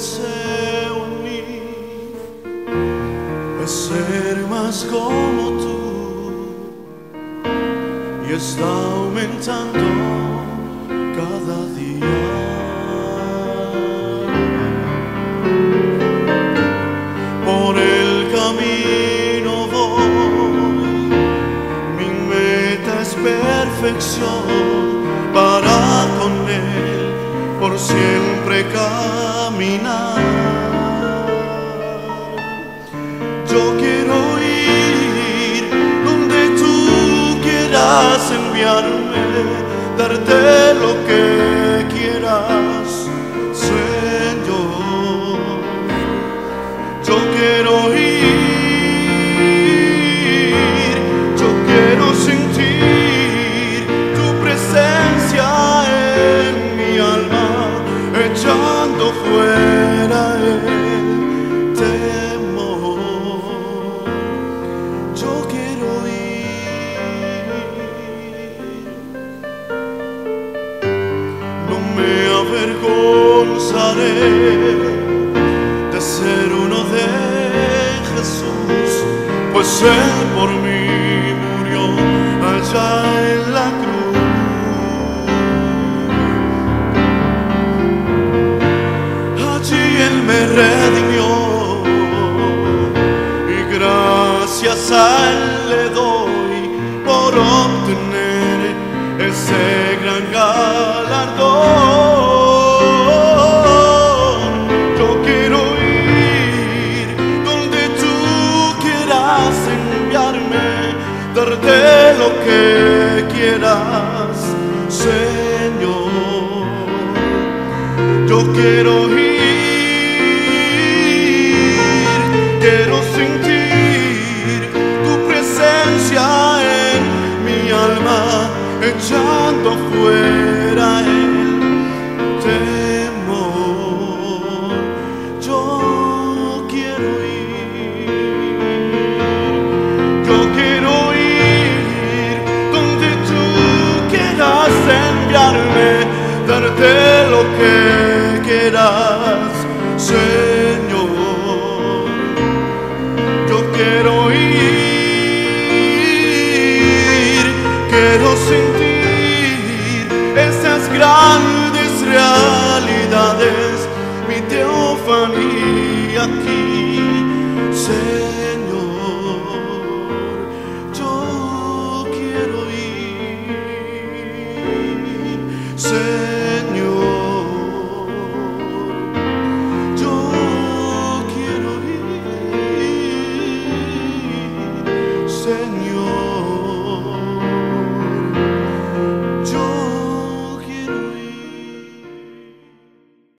deseo en es ser más como tú. Y está aumentando cada día. Por el camino voy, mi meta es perfección para con Él por siempre caminar. Yo quiero ir donde tú quieras enviarme, darte avergonzaré de ser uno de Jesús, pues Él por mí murió allá en la cruz. Allí Él me redimió y gracias a Él le doy por obtener darte lo que quieras, enviarme, darte lo que quieras, Señor. Senhor.